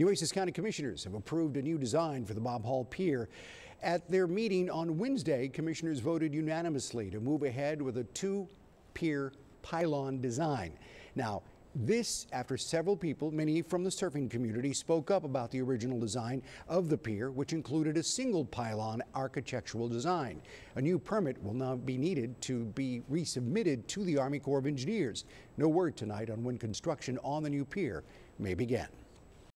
Nueces County Commissioners have approved a new design for the Bob Hall Pier. At their meeting on Wednesday, commissioners voted unanimously to move ahead with a two pier pylon design. Now, this after several people, many from the surfing community, spoke up about the original design of the pier, which included a single pylon architectural design. A new permit will now be needed to be resubmitted to the Army Corps of Engineers. No word tonight on when construction on the new pier may begin.